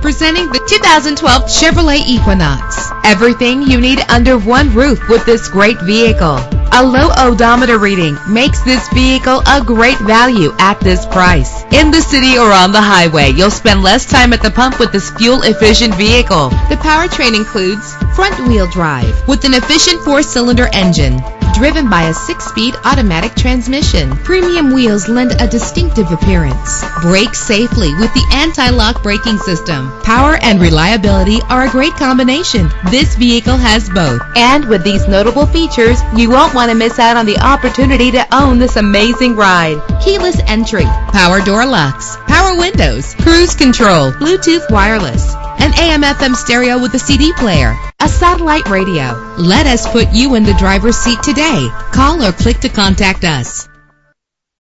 Presenting the 2012 Chevrolet Equinox. Everything you need under one roof with this great vehicle. A low odometer reading makes this vehicle a great value at this price. In the city or on the highway, you'll spend less time at the pump with this fuel-efficient vehicle. The powertrain includes front-wheel drive with an efficient four-cylinder engine driven by a six-speed automatic transmission. Premium wheels lend a distinctive appearance. Brake safely with the anti-lock braking system. Power and reliability are a great combination. This vehicle has both. And with these notable features, you won't want to miss out on the opportunity to own this amazing ride. Keyless entry, power door locks, power windows, cruise control, Bluetooth wireless, an AM FM stereo with a CD player, a satellite radio. Let us put you in the driver's seat today. Call or click to contact us.